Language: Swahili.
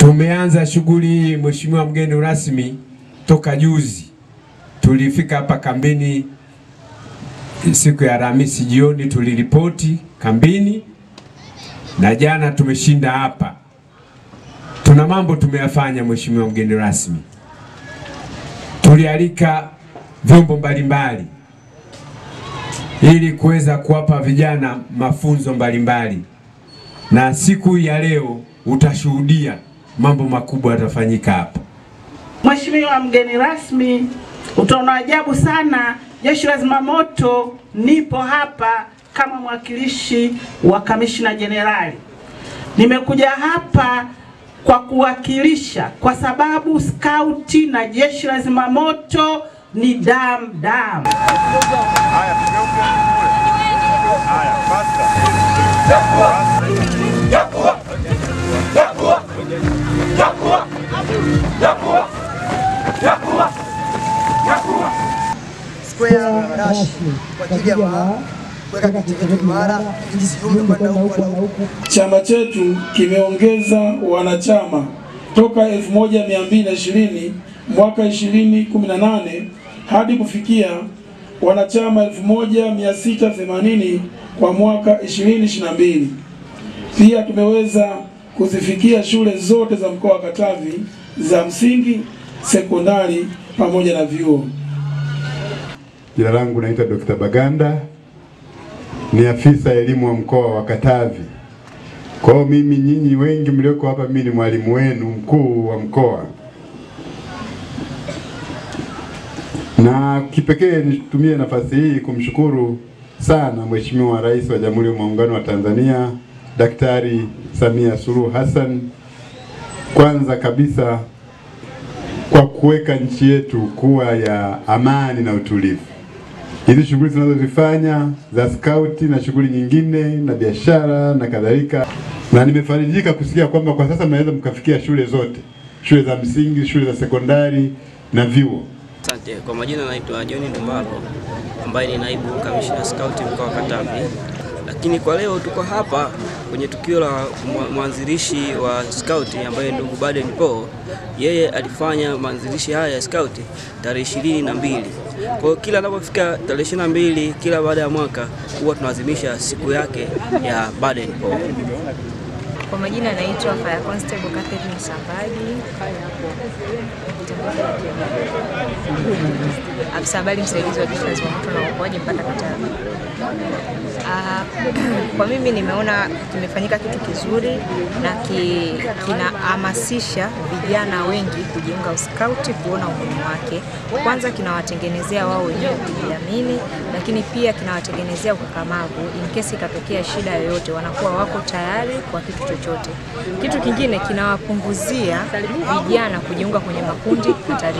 Tumeanza shughuli hii Mheshimiwa mgeni rasmi toka juzi. Tulifika hapa kambini siku ya Alhamisi jioni, tuliripoti kambini na jana tumeshinda hapa. Tuna mambo tumeyafanya, Mheshimiwa mgeni rasmi. Tulialika vyombo mbalimbali ili kuweza kuwapa vijana mafunzo mbalimbali, na siku ya leo utashuhudia mambo makubwa yatafanyika hapa. Mheshimiwa mgeni rasmi, utaona ajabu sana, Jeshi la Zimamoto nipo hapa kama mwakilishi wa kamishina jenerali. Nimekuja hapa kwa kuwakilisha, kwa sababu skauti na Jeshi la Zimamoto ni damu damu. Square dash kwa ajili ya kuweka kiti chetu imara ili kwenda huku na huku. Chama chetu kimeongeza wanachama toka 1220 mwaka 2018 hadi kufikia wanachama 1680 kwa mwaka 2022. Pia tumeweza kuzifikia shule zote za mkoa wa Katavi za msingi, sekondari pamoja na vyuo. Jina langu naitwa Dr. Baganda, ni afisa elimu wa mkoa wa Katavi. Kwa hiyo mimi, nyinyi wengi mlioko hapa, mimi ni mwalimu wenu mkuu wa mkoa, na kipekee nitumie nafasi hii kumshukuru sana Mheshimiwa Rais wa Jamhuri ya Muungano wa Tanzania Daktari Samia Suluhu Hassan, kwanza kabisa kwa kuweka nchi yetu kuwa ya amani na utulivu. Hizi shughuli tunazozifanya za skauti na shughuli nyingine na biashara na kadhalika, na nimefarijika kusikia kwamba kwa sasa mnaweza mkafikia shule zote, shule za msingi, shule za sekondari na vyuo. Asante. Kwa majina naitwa John Ndumbaro ambaye ni naibu kamishna skauti mkoa wa Katavi, lakini kwa leo tuko hapa kwenye tukio la mwanzilishi wa skauti ambaye ndugu Baden Paul. Yeye alifanya maanzilishi haya ya skauti tarehe ishirini na mbili. Kwa hiyo kila anapofika tarehe ishirini na mbili kila baada ya mwaka huwa tunaadhimisha siku yake ya Baden Paul. Kwa majina anaitwa Fire Constable Catherine Sambadi, afisa habari msaidizi wa jeshi la zimamoto na uokoaji mpaka Katavi. Ah, kwa mimi nimeona kimefanyika kitu kizuri na ki, kinahamasisha vijana wengi kujiunga uskauti, kuona umuhimu wake. Kwanza kinawatengenezea wao wenyewe kujiamini, lakini pia kinawatengenezea ukakamavu. In case ikatokea shida yoyote, wanakuwa wako tayari kwa kitu chochote. Kitu kingine kinawapunguzia vijana kujiunga kwenye makundi hatari.